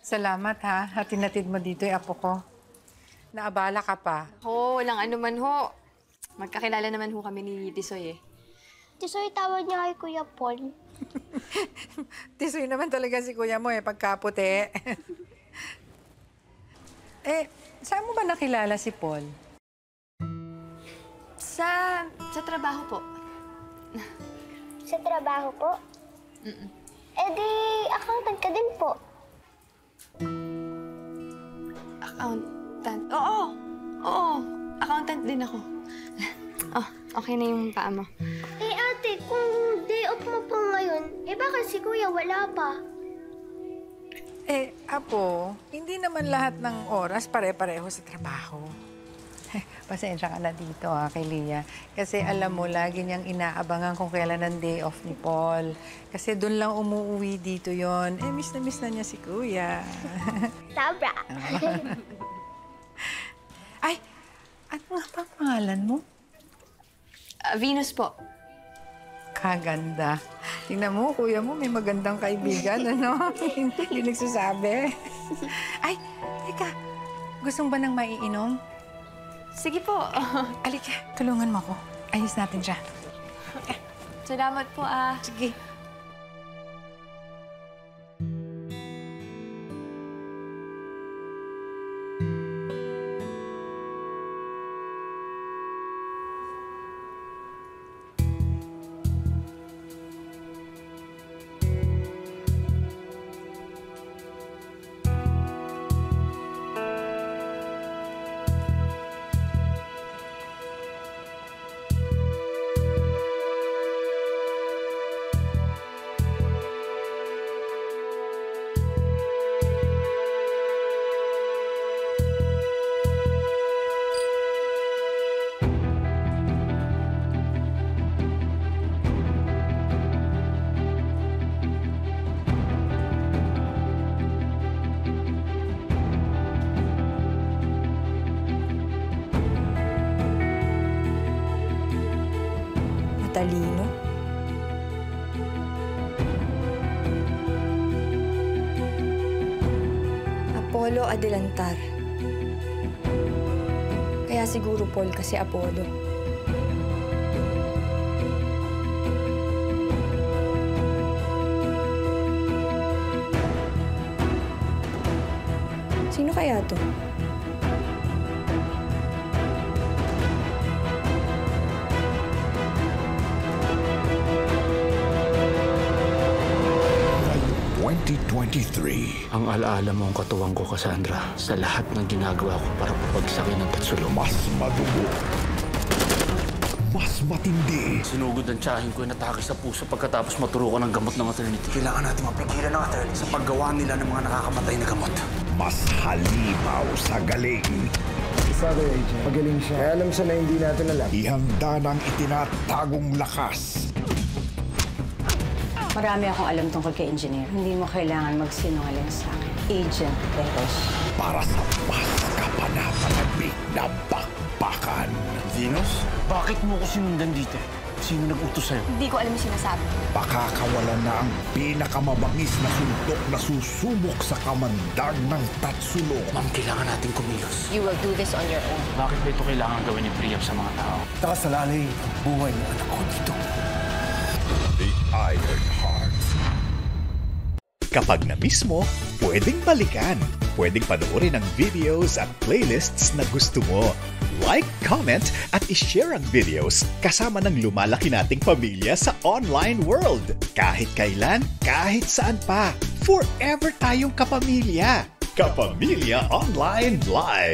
Salamat ha. Hatinatid mo dito yung apo ko. Naabala ka pa. Ho, walang ano man ho. Magkakilala naman ho kami ni Tisoy eh. Tisoy, tawag niya kay Kuya Paul. Tisoy naman talaga si kuya mo eh, pagkaputi. eh, saan mo ba nakilala si Paul? Sa, sa trabaho po. Sa trabaho po? Eh di, accountant ka din po. Accountant. Oo, oo. Accountant din ako. Oh, okay na yung paa mo. Eh ate, kung day off mo po ngayon, eh bakit si Kuya wala pa? Eh, apo, hindi naman lahat ng oras pare-pareho sa trabaho. Pasensya ka na dito ha, kay Lia. Kasi alam mo, lagi niyang inaabangan kung kailan ang day off ni Paul. Kasi doon lang umuwi dito yon. Eh, miss na miss na niya si Kuya. Sabra. Ano ba ang pangalan mo? Ah, Venus po. Kaganda. Tingnan mo, kuya mo, may magandang kaibigan, ano? Hindi nagsasabi. Ay, teka. Gusto mo ba ng maiinom? Sige po. Alika, tulungan mo ako. Ayos natin siya. Salamat po ah. Sige. Matalino. Apollo Adelantar. Kaya siguro Paul kasi Apollo. Sino kaya to? 2023, Ang alaala mo ang katuwang ko, Cassandra, sa lahat ng ginagawa ko para papagsakin ng Tatsulo. mas madugo, mas matindi, Sinugod ang tsahin ko yung natake sa puso pagkatapos maturukan ng gamot ng maternity. Kailangan natin mapigilan ng attorney sa paggawa nila ng mga nakakamatay na gamot. mas halimaw sa galing. Sabi agent, pagaling siya. Kaya alam siya na hindi natin alam. Ihanda ng itinatagong lakas Marami akong alam tungkol kay engineer. Hindi mo kailangan magsinungaling sa akin. Agent Perez. para sa mas kapanapanabik na bakbakan. Venus? Bakit mo ko sinundan dito? Sino nag-utos sa'yo? Hindi ko alam yung sinasabi. Pakakawalan na ang pinakamabangis na suntok na susubok sa kamandag ng Tatsulo. Ma'am, kailangan natin kumilos. You will do this on your own. Bakit ba ito kailangan gawin ni Priam sa mga tao? Nakasalalay buhay ng anak ko dito. Iron Heart. Kapag na-miss pwedeng balikan. Pwedeng panoorin ang videos at playlists na gusto mo. Like, comment, at ishare ang videos kasama ng lumalaki nating pamilya sa online world. Kahit kailan, kahit saan pa. Forever tayong kapamilya. Kapamilya Online Live.